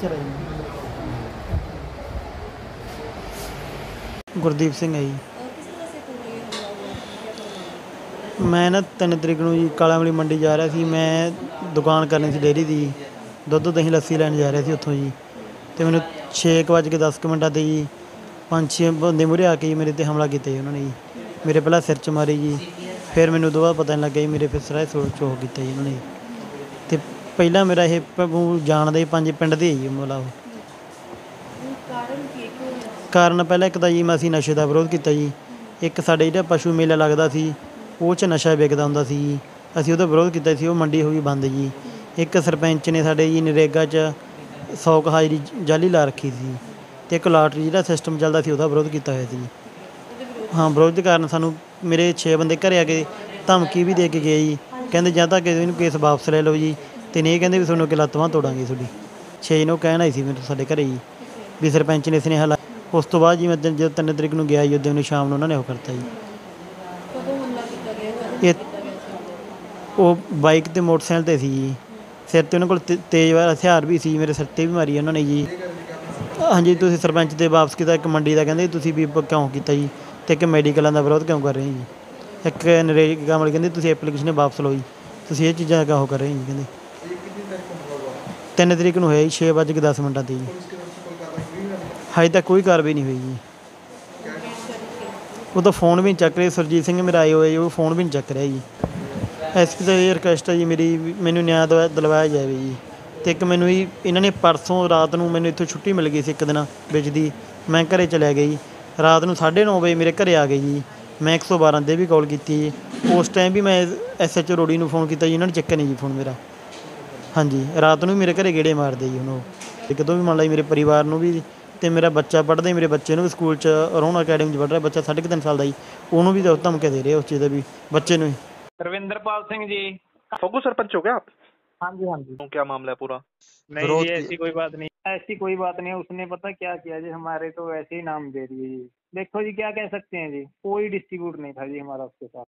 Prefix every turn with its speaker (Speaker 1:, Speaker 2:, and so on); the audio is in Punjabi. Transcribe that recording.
Speaker 1: ਟੀਚਰ ਗੁਰਦੀਪ ਸਿੰਘ ਹੈ ਜੀ। ਮੈਂ ਨਾ ਤਿੰਨ ਤਰੀਕ ਨੂੰ ਜੀ ਕਾਲਾ ਮਲੀ ਮੰਡੀ ਜਾ ਰਿਹਾ ਸੀ। ਮੈਂ ਦੁਕਾਨ ਕਰਨੀ ਸੀ ਡੇਰੀ ਦੀ। ਦੁੱਧ ਦਹੀਂ ਲੱਸੀ ਲੈਣ ਜਾ ਰਿਹਾ ਸੀ ਉੱਥੋਂ ਜੀ। ਤੇ ਮੈਨੂੰ 6:10 ਮਿੰਟਾਂ ਤੇ ਜੀ ਪੰਜ ਛੇ ਬੰਦੇ ਮੁਰੇ ਆ ਕੇ ਮੇਰੇ ਤੇ ਹਮਲਾ ਕੀਤਾ ਜੀ ਉਹਨਾਂ ਨੇ ਜੀ। ਮੇਰੇ ਪਹਿਲਾਂ ਸਿਰ 'ਚ ਮਾਰੀ ਜੀ। ਫਿਰ ਮੈਨੂੰ ਦੁਬਾਰਾ ਪਤਾ ਨਹੀਂ ਲੱਗਿਆ ਜੀ ਮੇਰੇ ਫਿਰ ਸਾਰੇ ਸੋਚ ਚੋਹ ਕੀਤਾ ਜੀ ਉਹਨਾਂ ਨੇ। ਪਹਿਲਾਂ ਮੇਰਾ ਇਹ ਪ੍ਰਭੂ ਉਹ ਜਾਣਦੇ ਪੰਜ ਪਿੰਡ ਦੇ
Speaker 2: ਹੀ ਮੁਲਾ ਉਹ।
Speaker 1: ਕਾਰਨ ਪਹਿਲਾਂ ਇੱਕ ਤਾਂ ਜੀ ਮੈਂ ਅਸੀਂ ਨਸ਼ੇ ਦਾ ਵਿਰੋਧ ਕੀਤਾ ਜੀ। ਇੱਕ ਸਾਡੇ ਜਿਹੜਾ ਪਸ਼ੂ ਮੇਲਾ ਲੱਗਦਾ ਸੀ ਉਹ 'ਚ ਨਸ਼ਾ ਵਿਕਦਾ ਹੁੰਦਾ ਸੀ ਜੀ। ਅਸੀਂ ਉਹਦਾ ਵਿਰੋਧ ਕੀਤਾ ਸੀ ਉਹ ਮੰਡੀ ਹੋ ਗਈ ਬੰਦ ਜੀ। ਇੱਕ ਸਰਪੰਚ ਨੇ ਸਾਡੇ ਜੀ ਨਰੇਗਾ 'ਚ ਸੌਕ ਹਾਜ਼ਰੀ ਜਾਲੀ ਲਾ ਰੱਖੀ ਸੀ। ਤੇ ਇੱਕ ਲਾਟਰੀ ਜਿਹੜਾ ਸਿਸਟਮ ਚੱਲਦਾ ਸੀ ਉਹਦਾ ਵਿਰੋਧ ਕੀਤਾ ਹੋਇਆ ਸੀ ਹਾਂ ਵਿਰੋਧ ਦੇ ਕਾਰਨ ਸਾਨੂੰ ਮੇਰੇ 6 ਬੰਦੇ ਘਰੇ ਆ ਕੇ ਧਮਕੀ ਵੀ ਦੇ ਕੇ ਗਏ ਜੀ। ਕਹਿੰਦੇ ਜਾਂ ਤਾਂ ਕਿਸੇ ਨੂੰ ਕੇਸ ਵਾਪਸ ਲੈ ਲਓ ਜੀ। ਤਿੰਨ ਇਹ ਕਹਿੰਦੇ ਵੀ ਤੁਹਾਨੂੰ ਅੱਗੇ ਲੱਤ ਤੋੜਾਂਗੇ ਤੁਹਾਡੀ। ਛੇ ਨੂੰ ਕਹਿਣ ਆਈ ਸੀ ਮੈਨੂੰ ਸਾਡੇ ਘਰੇ ਜੀ ਵੀ ਸਰਪੰਚ ਨੇ ਸਨੇਹਾ ਲਾ ਉਸ ਤੋਂ ਬਾਅਦ ਜੀ ਮੈਂ ਦਿਨ- ਜਦੋਂ 3 ਤਰੀਕ ਨੂੰ ਗਿਆ ਜੀ ਉਦੋਂ ਨੂੰ ਸ਼ਾਮ ਨੂੰ ਉਹਨਾਂ ਨੇ ਉਹ ਕਰਤਾ ਜੀ। ਇਹ- ਉਹ ਬਾਈਕ ਤੇ ਮੋਟਰਸਾਈਕਲ ਤੇ ਸੀ ਜੀ। ਸਿਰ ਤੇ ਉਹਨਾਂ ਕੋਲ ਤੇਜ਼ ਤੇਜ਼ਵਾਰ ਹਥਿਆਰ ਵੀ ਸੀ ਮੇਰੇ ਸਿਰ ਤੇ ਵੀ ਮਾਰੀ ਉਹਨਾਂ ਨੇ ਜੀ। ਹਾਂਜੀ ਤੁਸੀਂ ਸਰਪੰਚ ਤੇ ਵਾਪਸ ਕੀਤਾ ਇੱਕ ਮੰਡੀ ਦਾ ਕਹਿੰਦੇ ਤੁਸੀਂ ਵੀ ਕਿਉਂ ਕੀਤਾ ਜੀ? ਤੇ ਇੱਕ ਮੈਡੀਕਲਾਂ ਦਾ ਵਿਰੋਧ ਕਿਉਂ ਕਰ ਰਹੇ ਜੀ? ਇੱਕ ਨਰੇਗਾ ਵਾਲੇ ਕਹਿੰਦੇ ਤੁਸੀਂ ਐਪਲੀਕੇਸ਼ਨ ਵਾਪਸ ਲਓ ਜੀ। ਤੁਸੀਂ ਇਹ ਚੀਜ਼ਾਂ ਕਿਉਂ ਕਰ ਰਹੇ ਜੀ ਕਹਿੰਦੇ। ਤਿੰਨ ਤਰੀਕ ਨੂੰ ਹੋਇਆ ਜੀ 6 ਵਜੇ ਕੇ 10 ਮਿੰਟਾਂ ਤੇ ਜੀ। ਹਜੇ ਤੱਕ ਕੋਈ ਕਾਰਵਾਈ ਨਹੀਂ ਹੋਈ ਜੀ। ਉਹ ਤਾਂ ਫੋਨ ਵੀ ਨਹੀਂ ਚੱਕ ਰਹੇ ਸੁਰਜੀਤ ਸਿੰਘ ਮੇਰਾ ਆਏ ਹੋਏ ਜੀ, ਉਹ ਫੋਨ ਵੀ ਨਹੀਂ ਚੱਕ ਰਿਹਾ ਜੀ। ਐਸਪੀ ਦਾ ਇਹ ਰਿਕਵੈਸਟ ਹੈ ਜੀ ਮੇਰੀ ਵੀ ਮੈਨੂੰ ਨਿਆਂ ਦਵਾ ਦਿਲਵਾਇਆ ਜਾਵੇ ਜੀ। ਤੇ ਇੱਕ ਮੈਨੂੰ ਜੀ ਇਹਨਾਂ ਨੇ ਪਰਸੋਂ ਰਾਤ ਨੂੰ ਮੈਨੂੰ ਇੱਥੋਂ ਛੁੱਟੀ ਮਿਲ ਗਈ ਸੀ ਇੱਕ ਦਿਨ ਵਿੱਚ ਦੀ। ਮੈਂ ਘਰੇ ਚਲਿਆ ਗਿਆ ਜੀ। ਰਾਤ ਨੂੰ 9:30 ਵਜੇ ਮੇਰੇ ਘਰੇ ਆ ਗਏ ਜੀ। ਮੈਂ 112 ਦੇ ਵੀ ਕਾਲ ਕੀਤੀ ਉਸ ਟਾਈਮ ਵੀ ਮੈਂ ਐਸਐਚਓ ਰੋੜੀ ਨੂੰ ਫੋਨ ਕੀਤਾ ਜੀ ਇਹਨਾਂ ਨੇ ਚੱਕਿਆ ਨਹੀਂ ਜੀ ਫੋਨ ਮੇਰਾ। ਹਾਂਜੀ ਰਾਤ ਨੂੰ ਵੀ ਮੇਰੇ ਘਰੇ ਗੇੜੇ ਮਾਰਦੇ ਜੀ ਹੁਣ ਉਹ ਤੇ ਕਦੋਂ ਵੀ ਮੰਨ ਲਾ ਜੀ ਮੇਰੇ ਪਰਿਵਾਰ ਨੂੰ ਵੀ ਤੇ ਮੇਰਾ ਬੱਚਾ ਪੜ੍ਹਦਾ ਜੀ ਮੇਰੇ ਬੱਚੇ ਨੂੰ ਵੀ ਸਕੂਲ 'ਚ ਰੋਹਣ ਅਕੈਡਮੀ 'ਚ ਪੜ੍ਹ ਰਿਹਾ ਬੱਚਾ ਸਾਢੇ ਕੁ ਤਿੰਨ ਸਾਲ ਦਾ ਜੀ ਉਹਨੂੰ ਵੀ ਧਮਕੇ ਦੇ ਰਹੇ ਉਸ ਚੀਜ਼ ਦਾ ਵੀ ਬੱਚੇ ਨੂੰ ਹੀ
Speaker 3: रविंद्रपाल सिंह जी
Speaker 4: फगू सरपंच हो क्या आप
Speaker 1: हाँ जी हाँ जी
Speaker 4: क्या मामला है पूरा
Speaker 3: नहीं
Speaker 4: विरोध
Speaker 3: जी
Speaker 4: की-
Speaker 3: ऐसी कोई बात नहीं ऐसी कोई बात नहीं है उसने पता क्या किया जी हमारे तो ऐसे ही नाम दे दिए जी देखो जी क्या कह सकते हैं जी कोई डिस्ट्रीब्यूट नहीं था जी हमारा उसके साथ